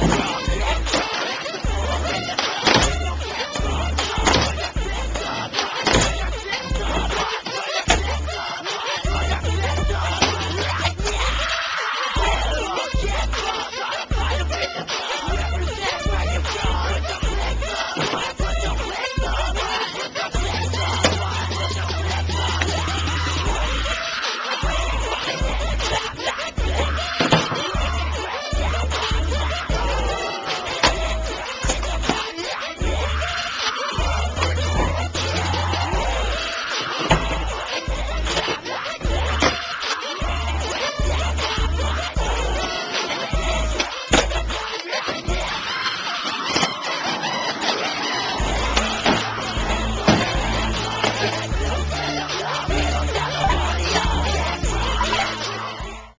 Bye.